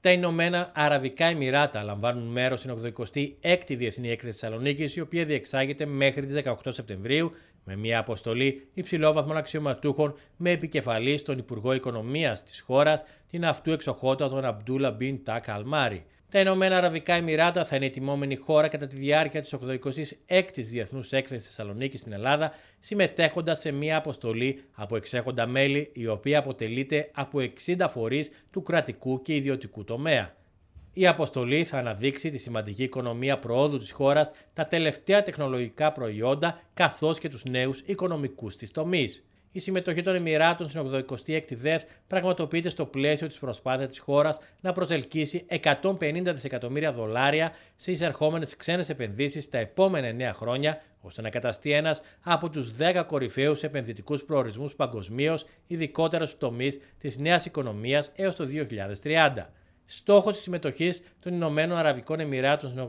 Τα Ηνωμένα Αραβικά Εμμυράτα λαμβάνουν μέρος στην 86η Διεθνή Έκθεση Θεσσαλονίκη, η οποία διεξάγεται μέχρι τις 18 Σεπτεμβρίου με μια αποστολή υψηλόβαθμων αξιωματούχων με επικεφαλής τον Υπουργό Οικονομίας της χώρας, την αυτού εξοχότητα τον Αμπτούλα Μπιν Τάκ Αλμάρη. Τα Ηνωμένα Αραβικά Εμμυράτα θα είναι η τιμόμενη χώρα κατά τη διάρκεια της 86η Διεθνούς Έκθεσης Θεσσαλονίκη στην Ελλάδα, συμμετέχοντας σε μια αποστολή από εξέχοντα μέλη, η οποία αποτελείται από 60 φορείς του κρατικού και ιδιωτικού τομέα. Η αποστολή θα αναδείξει τη σημαντική οικονομία προόδου της χώρας, τα τελευταία τεχνολογικά προϊόντα καθώς και τους νέους οικονομικούς της τομείς. Η συμμετοχή των Εμμυράτων στην 86η ΔΕΘ πραγματοποιείται στο πλαίσιο της προσπάθειας της χώρας να προσελκύσει 150 δισεκατομμύρια δολάρια σε εισερχόμενες ξένες επενδύσεις τα επόμενα 9 χρόνια, ώστε να καταστεί ένας από τους 10 κορυφαίους επενδυτικούς προορισμούς παγκοσμίως, ειδικότερα στους τομείς της νέας οικονομίας έως το 2030. Στόχος της συμμετοχής των Ηνωμένων Αραβικών Εμμυράτων στην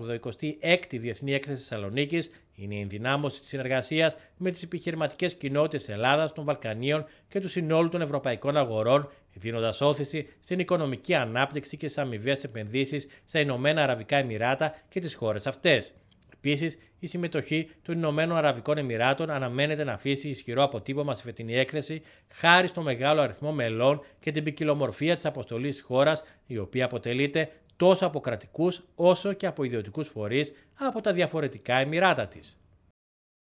86η Διεθνή Έκθεση Θεσσαλονίκης είναι η ενδυνάμωση της συνεργασίας με τις επιχειρηματικές κοινότητες της Ελλάδας, των Βαλκανίων και του συνόλου των ευρωπαϊκών αγορών, δίνοντας όθηση στην οικονομική ανάπτυξη και στι αμοιβές επενδύσεις στα Ηνωμένα Αραβικά Εμμυράτα και τις χώρες αυτές. Επίσης, η συμμετοχή των Ηνωμένων Αραβικών Εμμυράτων αναμένεται να αφήσει ισχυρό αποτύπωμα στη φετινή έκθεση, χάρη στο μεγάλο αριθμό μελών και την ποικιλομορφία της αποστολής της χώρας, η οποία αποτελείται τόσο από κρατικούς όσο και από ιδιωτικούς φορείς από τα διαφορετικά Εμμυράτα της.